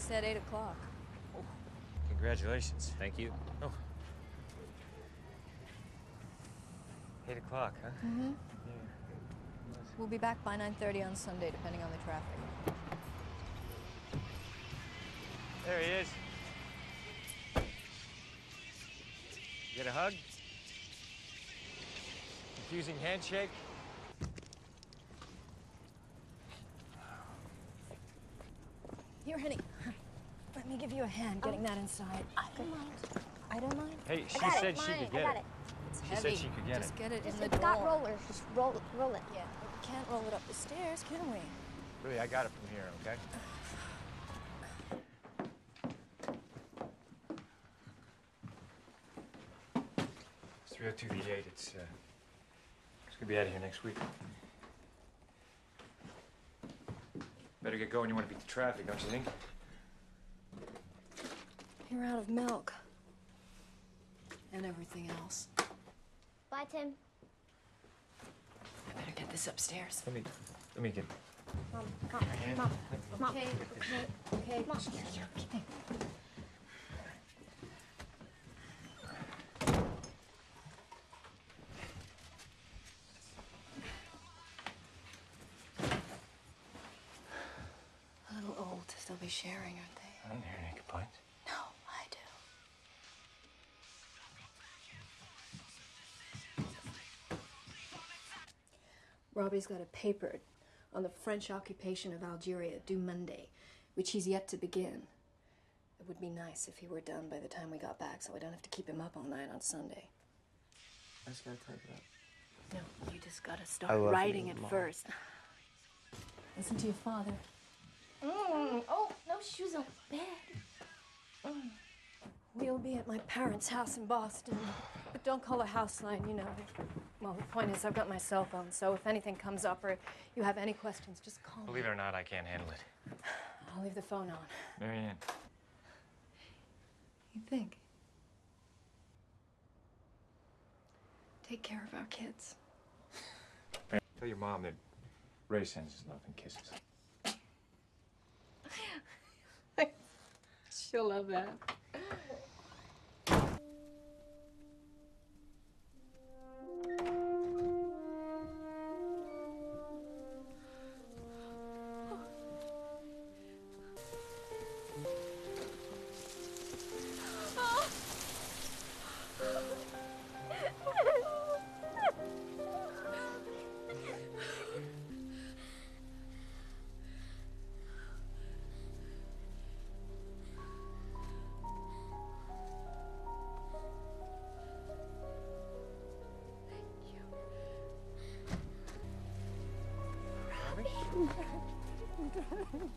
said 8 o'clock. Congratulations. Thank you. Oh. Eight o'clock, huh? Mm-hmm. Yeah. We'll be back by 9.30 on Sunday, depending on the traffic. There he is. Get a hug? Confusing handshake? Here, honey. Let me give you a hand getting that inside. I don't mind. I don't mind. Hey, she got it, said she mine, could I get got it. it. It's She heavy. said she could get Just it. Just get it Just, in the it's door. got rollers. Just roll it. Roll it. Yeah, but we can't roll it up the stairs, can we? Really, I got it from here, okay? It's 302 V8. It's, uh, it's gonna be out of here next week. Better get going. You want to beat the traffic, don't you think? You're out of milk. And everything else. Bye, Tim. I better get this upstairs. Let me, let me get. Mom, mom, mom, mom. Okay, okay, okay. Mom, here, here, okay. Be sharing, aren't they? I don't hear any complaints. No, I do. Robbie's got a paper on the French occupation of Algeria due Monday, which he's yet to begin. It would be nice if he were done by the time we got back so I don't have to keep him up all night on Sunday. I just gotta type it up. No, you just gotta start writing it Mom. first. Listen to your father. Mm, oh, no shoes on the bed. Mm. We'll be at my parents' house in Boston. But don't call the house line, you know. Well, the point is, I've got my cell phone, so if anything comes up or you have any questions, just call Believe me. it or not, I can't handle it. I'll leave the phone on. Mary Ann, You think? Take care of our kids. tell your mom that Ray sends his love and kisses. She'll love that. I'm dying. I'm dying.